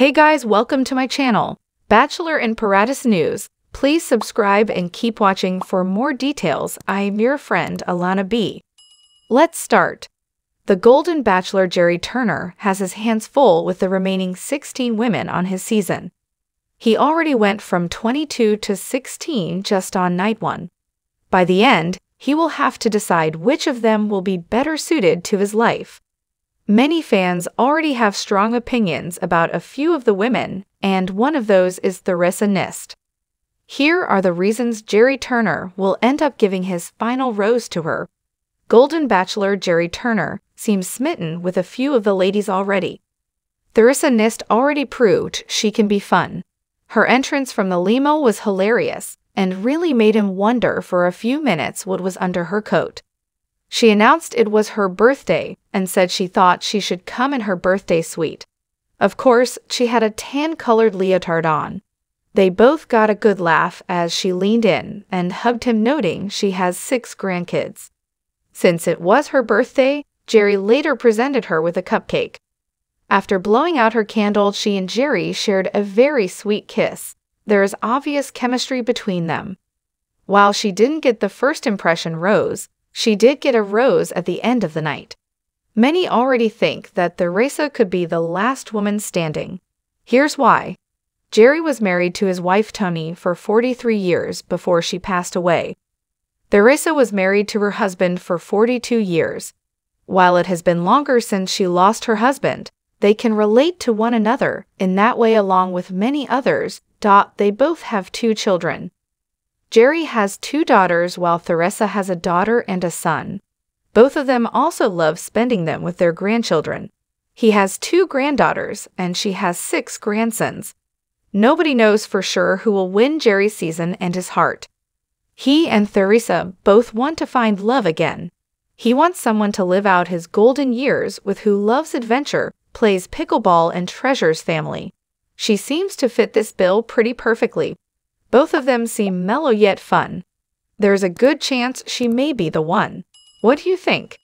Hey guys, welcome to my channel, Bachelor in Paradise News. Please subscribe and keep watching for more details. I am your friend, Alana B. Let's start. The Golden Bachelor Gerry Turner has his hands full with the remaining 16 women on his season. He already went from 22 to 16 just on night one. By the end, he will have to decide which of them will be better suited to his life. Many fans already have strong opinions about a few of the women, and one of those is Theresa Nist. Here are the reasons Gerry Turner will end up giving his final rose to her. Golden Bachelor Gerry Turner seems smitten with a few of the ladies already. Theresa Nist already proved she can be fun. Her entrance from the limo was hilarious and really made him wonder for a few minutes what was under her coat. She announced it was her birthday and said she thought she should come in her birthday suite. Of course, she had a tan colored leotard on. They both got a good laugh as she leaned in and hugged him, noting she has six grandkids. Since it was her birthday, Gerry later presented her with a cupcake. After blowing out her candle, she and Gerry shared a very sweet kiss. There is obvious chemistry between them. While she didn't get the first impression rose, she did get a rose at the end of the night. Many already think that Theresa could be the last woman standing. Here's why. Gerry was married to his wife Toni for 43 years before she passed away. Theresa was married to her husband for 42 years. While it has been longer since she lost her husband, they can relate to one another in that way along with many others. Dot, They both have two children. Gerry has two daughters while Theresa has a daughter and a son. Both of them also love spending them with their grandchildren. He has two granddaughters and she has six grandsons. Nobody knows for sure who will win Gerry's season and his heart. He and Theresa both want to find love again. He wants someone to live out his golden years with who loves adventure, plays pickleball, and treasures family. She seems to fit this bill pretty perfectly. Both of them seem mellow yet fun. There's a good chance she may be the one. What do you think?